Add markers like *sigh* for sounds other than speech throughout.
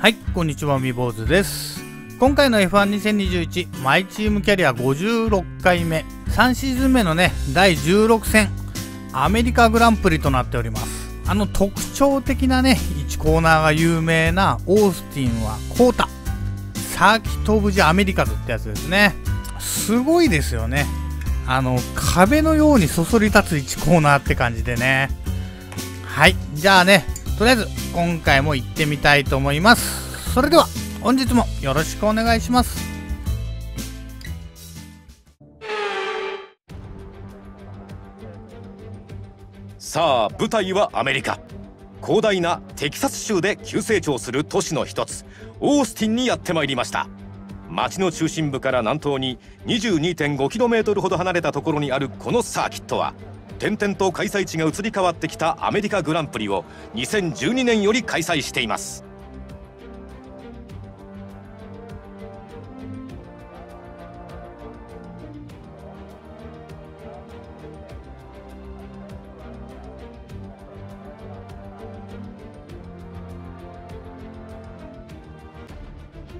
はい、こんにちは、み坊主です。今回の F12021 マイチームキャリア56回目、3シーズン目のね、第16戦、アメリカグランプリとなっております。あの特徴的なね、1コーナーが有名なオースティンはコータ、サーキット・オブ・ジ・アメリカズってやつですね。すごいですよね。あの、壁のようにそそり立つ1コーナーって感じでね。はい、じゃあね、とりあえず今回も行ってみたいと思います。それでは本日もよろしくお願いします。さあ舞台はアメリカ。広大なテキサス州で急成長する都市の一つ。オースティンにやってまいりました。町の中心部から南東に 22.5km ほど離れたところにあるこのサーキットは点々と開催地が移り変わってきたアメリカグランプリを2012年より開催しています。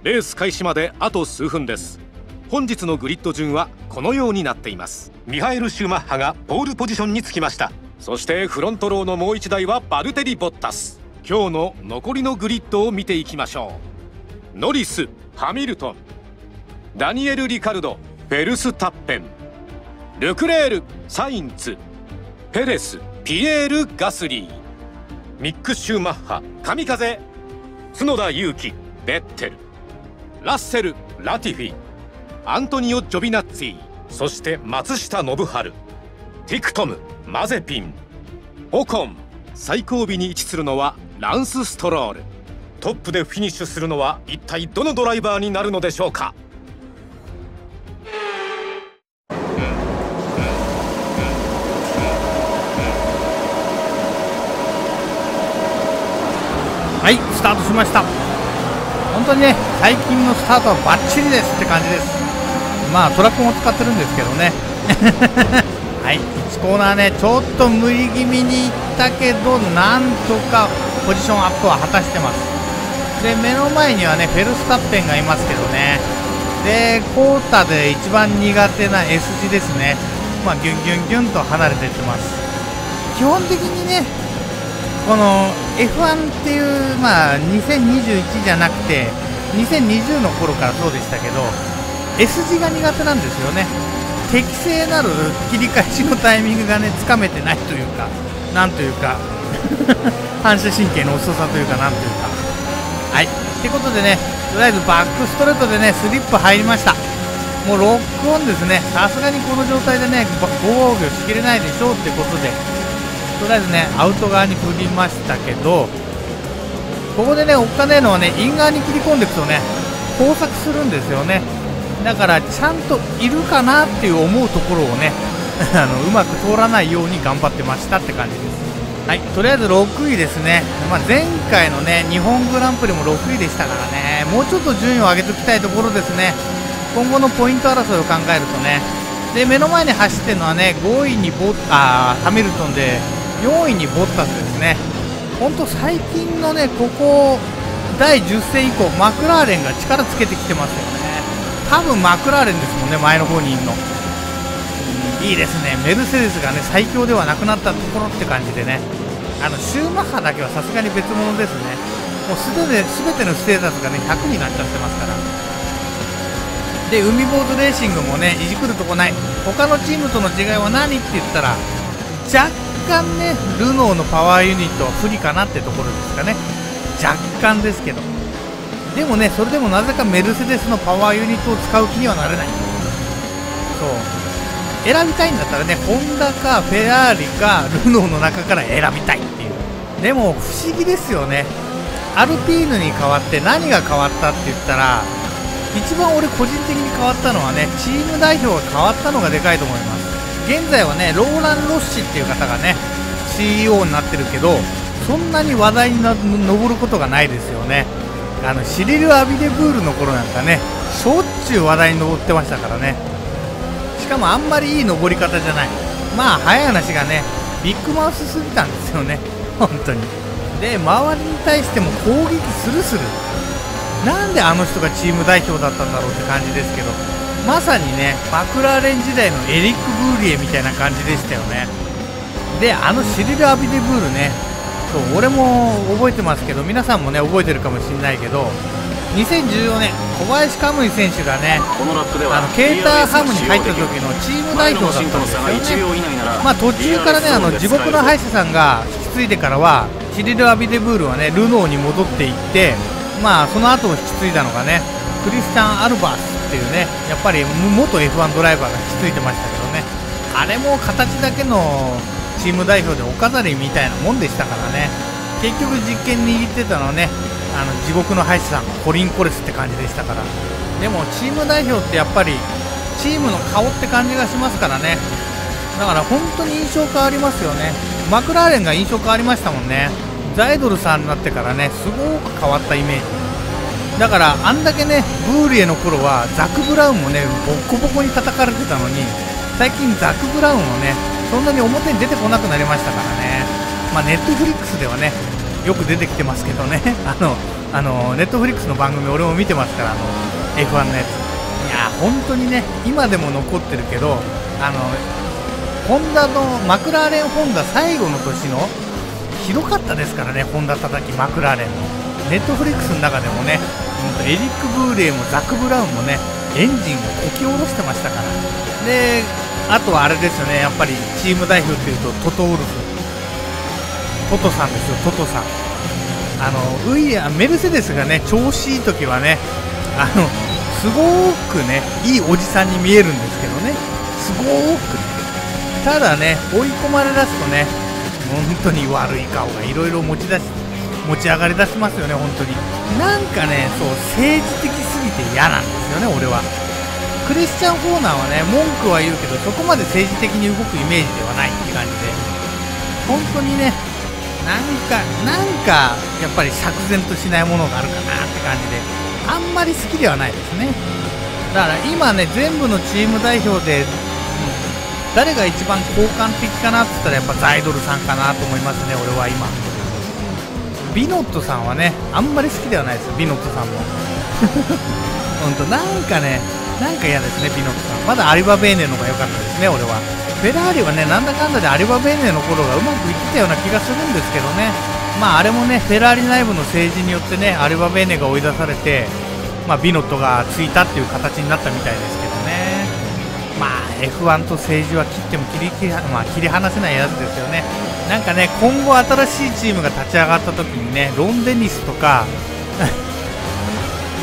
レース開始まであと数分です。本日のグリッド順はこのようになっています。ミハエル・シューマッハがポールポジションにつきました。そしてフロントローのもう一台はバルテリ・ボッタス。今日の残りのグリッドを見ていきましょう。ノリスハミルトン。ダニエル・リカルド。フェルスタッペン。ルクレールサインツ。ペレスピエール・ガスリー。ミック・シューマッハ。神風角田裕樹ベッテル。ラッセル・ラティフィ。アントニオ・ジョビナッツィそして松下信春ティクトムマゼピンオコン最後尾に位置するのはランス・ストロール。トップでフィニッシュするのは一体どのドライバーになるのでしょうか？はいスタートしました。本当にね最近のスタートはバッチリですって感じです。まあトラックも使ってるんですけどね。*laughs* はい。1コーナーねちょっと無理気味にいったけどなんとかポジションアップは果たしてます。で目の前にはねフェルスタッペンがいますけどね。でコータで一番苦手な S 字ですね。まあギュンギュンギュンと離れていってます。基本的にねこの F1 っていう、まあ、2021じゃなくて2020の頃からそうでしたけど S 字が苦手なんですよね。適正なる切り返しのタイミングがねつかめてないというかなんというか *laughs* 反射神経の遅さというかなんというか。はい。ってことでねとりあえずバックストレートでねスリップ入りました。もうロックオンですね。さすがにこの状態でね防御しきれないでしょうってことで。とりあえずねアウト側に振りましたけどここでねおっかねえのはねイン側に切り込んでいくとね交錯するんですよね。だからちゃんといるかなっていう思うところをね *laughs* あのうまく通らないように頑張ってましたって感じです。はいとりあえず6位ですね、まあ、前回のね日本グランプリも6位でしたからね。もうちょっと順位を上げておきたいところですね。今後のポイント争いを考えるとね。で目の前に走ってるのはね5位にボあハミルトンで4位にボッタスですね、本当最近のね、ここ第10戦以降、マクラーレンが力つけてきてますよね、多分マクラーレンですもんね、前の方にいるの、いいですね、メルセデスがね最強ではなくなったところって感じでね、あのシューマッハだけはさすがに別物ですね、もうすべて全てのステータスがね100になっちゃってますから。で海坊主レーシングもねいじくるとこない。他のチームとの違いは何って言ったら若干ねルノーのパワーユニットは不利かなってところですかね。若干ですけど。でもねそれでもなぜかメルセデスのパワーユニットを使う気にはなれない。そう。選びたいんだったらねホンダかフェラーリかルノーの中から選びたいっていう。でも不思議ですよね。アルピーヌに変わって何が変わったって言ったら一番俺個人的に変わったのはねチーム代表が変わったのがでかいと思います。現在はねローラン・ロッシっていう方がね CEO になってるけどそんなに話題に上ることがないですよね。あのシリル・アビデブールの頃なんかねしょっちゅう話題に上ってましたからね。しかもあんまりいい上り方じゃない。まあ早い話がねビッグマウスすぎたんですよね。本当に。で周りに対しても攻撃するする。なんであの人がチーム代表だったんだろうって感じですけど。まさにねマクラーレン時代のエリック・ブーリエみたいな感じでしたよね。であのシリル・アビデブールねそう俺も覚えてますけど皆さんもね覚えてるかもしれないけど2014年小林カムイ選手がねあのケーターハムに入った時のチーム代表だったんですよね。まあ途中からねあの地獄の歯医者さんが引き継いでからはシリル・アビデブールはねルノーに戻っていってまあその後引き継いだのがねクリスチャン・アルバースっていうねやっぱり元 F1 ドライバーが引き継いでましたけどね。あれも形だけのチーム代表でお飾りみたいなもんでしたからね。結局実験握ってたのはねあの地獄の歯医者さんコリン・コレスって感じでしたから。でもチーム代表ってやっぱりチームの顔って感じがしますからね。だから本当に印象変わりますよね。マクラーレンが印象変わりましたもんね。ザイドルさんになってからねすごく変わったイメージ。だからあんだけねブーリエの頃はザク・ブラウンもねボッコボコに叩かれてたのに最近ザク・ブラウンもねそんなに表に出てこなくなりましたからね。まあネットフリックスではねよく出てきてますけどね。*laughs* あのあのネットフリックスの番組俺も見てますからあの F1 のやつ。いや本当にね今でも残ってるけどあのホンダのマクラーレンホンダ最後の年のひどかったですからねホンダ叩きマクラーレンの。ネットフリックスの中でもねエリック・ブーレイもザック・ブラウンもねエンジンをこき下ろしてましたから。であとはあれですよねやっぱりチーム代表っていうとトトウルフ。トトさんですよトトさん。あのウイヤメルセデスがね調子いい時はねあのすごくねいいおじさんに見えるんですけどね。すごくね。ただね追い込まれだすとね本当に悪い顔がいろいろ持ち出し持ち上がりだしますよね本当に。なんかねそう政治的すぎて嫌なんですよね俺は。クリスチャン・ホーナーはね文句は言うけどそこまで政治的に動くイメージではないって感じで。本当にねなんかなんかやっぱり釈然としないものがあるかなって感じで。あんまり好きではないですね。だから今ね全部のチーム代表で誰が一番好感的かなって言ったらやっぱザイドルさんかなと思いますね俺は今。ビノットさんはねあんまり好きではないですビノットさんも。*laughs* 本当なんかねなんか嫌ですねビノットさん。まだアリバベーネの方が良かったですね俺は。フェラーリはねなんだかんだでアリバベーネの頃がうまくいってたような気がするんですけどね。まああれもねフェラーリ内部の政治によってねアリバベーネが追い出されてまあ、ビノットがついたっていう形になったみたいですけどね。まあ F1 と政治は切っても切り切り,、まあ、切り離せないやつですよね。なんかね今後新しいチームが立ち上がった時にねロンデニスとか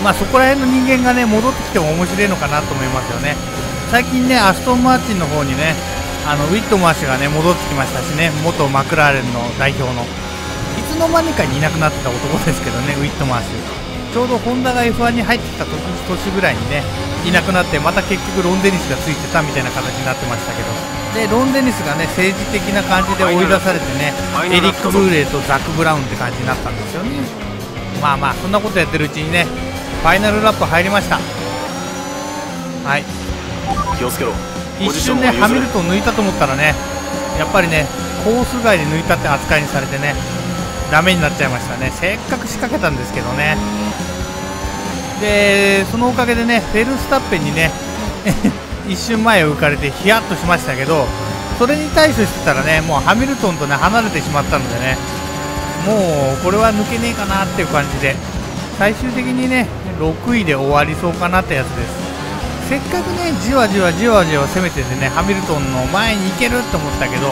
まあそこら辺の人間がね戻ってきても面白いのかなと思いますよね。最近ねアストン・マーチンの方にねあのウィットマー氏がね戻ってきましたしね。元マクラーレンの代表の。いつの間にかにいなくなってた男ですけどねウィットマー氏ちょうどホンダが F1 に入ってきた年年ぐらいにねいなくなってまた結局ロンデニスがついてたみたいな形になってましたけど。でロンデニスがね政治的な感じで追い出されてねエリック・ブーレイとザク・ブラウンって感じになったんですよね。まあまあそんなことやってるうちにねファイナルラップ入りました。はい。気をつけろ。一瞬ねハミルトン抜いたと思ったらねやっぱりねコース外で抜いたって扱いにされてねダメになっちゃいましたね。せっかく仕掛けたんですけどね。でそのおかげでねフェルスタッペンにね *laughs* 一瞬前を浮かれてヒヤッとしましたけどそれに対処してたらねもうハミルトンとね離れてしまったのでねもうこれは抜けねえかなっていう感じで最終的にね6位で終わりそうかなってやつです。せっかくねじわじわじわじわ攻めててねハミルトンの前に行けると思ったけど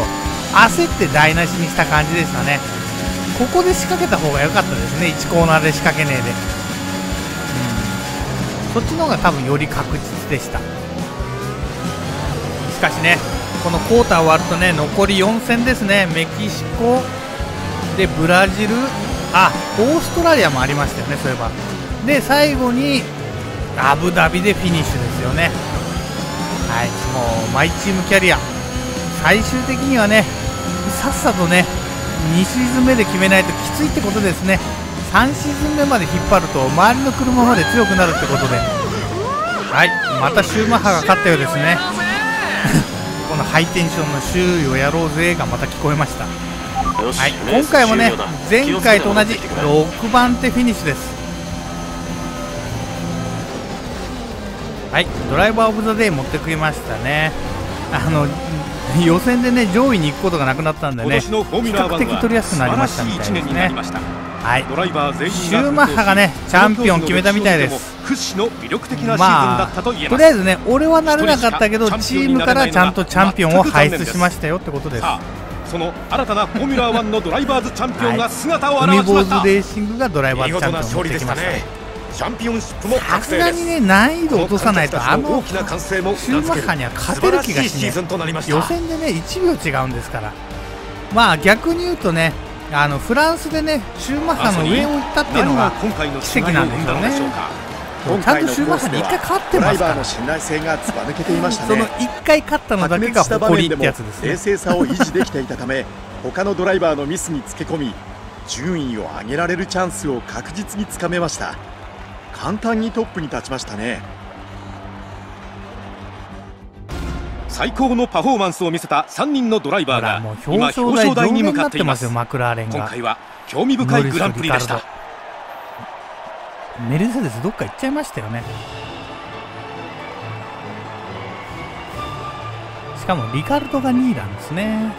焦って台無しにした感じでしたね。ここで仕掛けた方が良かったですね。1コーナーで仕掛けねえで、うん、そっちの方が多分より確実でした。しかしねこのクォーター終わるとね残り4戦ですね。メキシコでブラジルあオーストラリアもありましたよねそういえば。で最後にアブダビでフィニッシュですよね。はいもうマイチームキャリア。最終的にはねさっさとね2シーズン目で決めないときついってことですね。3シーズン目まで引っ張ると周りの車まで強くなるってことで。はいまたシューマッハが勝ったようですね。*laughs* このハイテンションの周囲をやろうぜがまた聞こえました。はい今回もね前回と同じ6番手フィニッシュですはい。ドライバー・オブ・ザ・デイ持ってきましたね。あの予選でね上位に行くことがなくなったんでね比較的取りやすくなりましたみたいですね。はい。シューマッハがねチャンピオン決めたみたいです。まあとりあえずね俺はなれなかったけどチームからちゃんとチャンピオンを輩出しましたよってことです。その新たなフォーミュラー1のドライバーズチャンピオンが姿を現しました、はい、レーシングがドライバーズチャンピオンを持ってきましたねチャンピオンシップもさすがにね難易度落とさないとあのシューマッハには勝てる気がしない予選でね1秒違うんですから。まあ逆に言うとねあのフランスでねシューマッハの上を行ったっていうのが奇跡なんですよねちゃんとシューマッハに1回勝ってますから。信頼性がずば抜けていましたね。その1回勝ったのだけが誇りってやつですね。冷静さを維持できていたため他のドライバーのミスにつけ込み順位を上げられるチャンスを確実につかめました簡単にトップに立ちましたね。最高のパフォーマンスを見せた3人のドライバーが今表彰台に向かっています。マクラーレン今回は興味深いグランプリでした。メルセデスどっか行っちゃいましたよね。しかもリカルドが2位なんですね。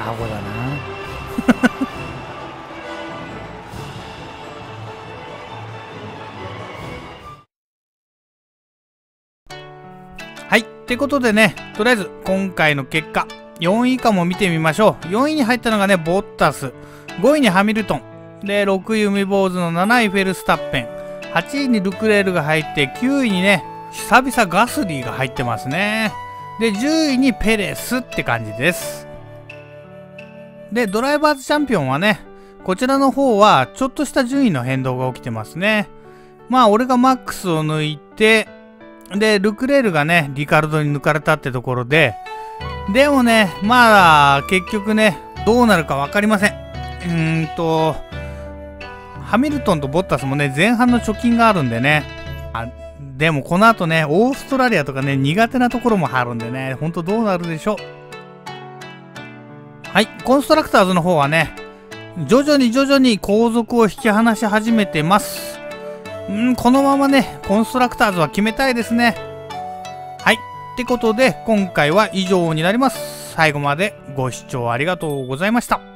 アホだなってことでね、とりあえず今回の結果、4位以下も見てみましょう。4位に入ったのがね、ボッタス。5位にハミルトン。で、6位海坊主の7位フェルスタッペン。8位にルクレールが入って、9位にね、久々ガスリーが入ってますね。で、10位にペレスって感じです。で、ドライバーズチャンピオンはね、こちらの方はちょっとした順位の変動が起きてますね。まあ、俺がマックスを抜いて、で、ルクレールがね、リカルドに抜かれたってところで、でもね、まあ、結局ね、どうなるか分かりません。うーんと、ハミルトンとボッタスもね、前半の貯金があるんでね、あでもこの後ね、オーストラリアとかね、苦手なところもあるんでね、ほんとどうなるでしょう。はい、コンストラクターズの方はね、徐々に徐々に後続を引き離し始めてます。うん、このままね、コンストラクターズは決めたいですね。はい。ってことで、今回は以上になります。最後までご視聴ありがとうございました。